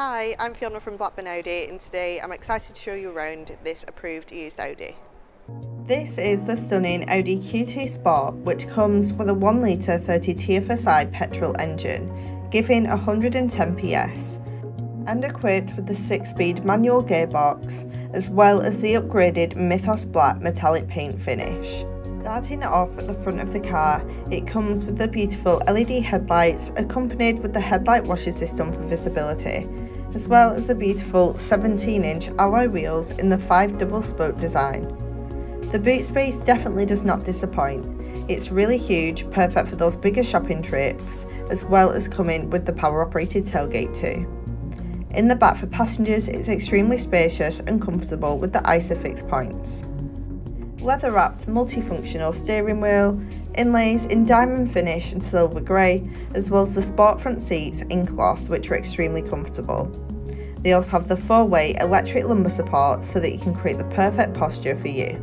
Hi, I'm Fiona from Blackburn Audi and today I'm excited to show you around this approved used Audi. This is the stunning Audi Q2 Sport which comes with a 1 litre 30 TFSI petrol engine giving 110 PS and equipped with the 6-speed manual gearbox as well as the upgraded Mythos Black metallic paint finish. Starting off at the front of the car, it comes with the beautiful LED headlights accompanied with the headlight washer system for visibility, as well as the beautiful 17-inch alloy wheels in the 5 double spoke design. The boot space definitely does not disappoint. It's really huge, perfect for those bigger shopping trips, as well as coming with the power operated tailgate too. In the back for passengers, it's extremely spacious and comfortable with the ISOFIX points leather wrapped multifunctional steering wheel, inlays in diamond finish and silver grey, as well as the sport front seats in cloth which are extremely comfortable. They also have the four-way electric lumbar support so that you can create the perfect posture for you.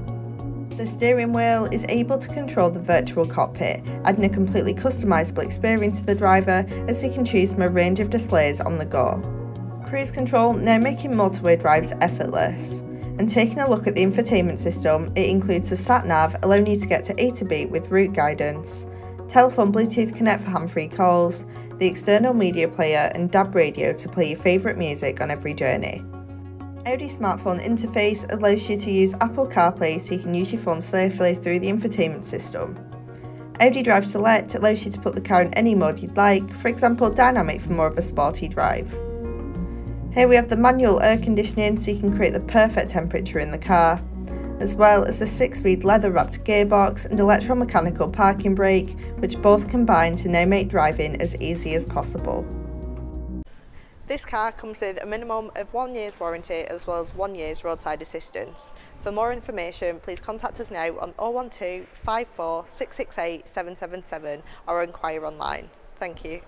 The steering wheel is able to control the virtual cockpit, adding a completely customisable experience to the driver as he can choose from a range of displays on the go. Cruise control now making motorway drives effortless. And taking a look at the infotainment system, it includes the sat nav allowing you to get to A to B with route guidance, telephone Bluetooth connect for hand-free calls, the external media player and DAB radio to play your favourite music on every journey. Audi smartphone interface allows you to use Apple CarPlay so you can use your phone safely through the infotainment system. Audi Drive Select allows you to put the car in any mode you'd like, for example dynamic for more of a sporty drive. Here we have the manual air conditioning so you can create the perfect temperature in the car, as well as the 6-speed leather wrapped gearbox and electromechanical parking brake which both combine to now make driving as easy as possible. This car comes with a minimum of one year's warranty as well as one year's roadside assistance. For more information please contact us now on 012 54 668 777 or inquire online. Thank you.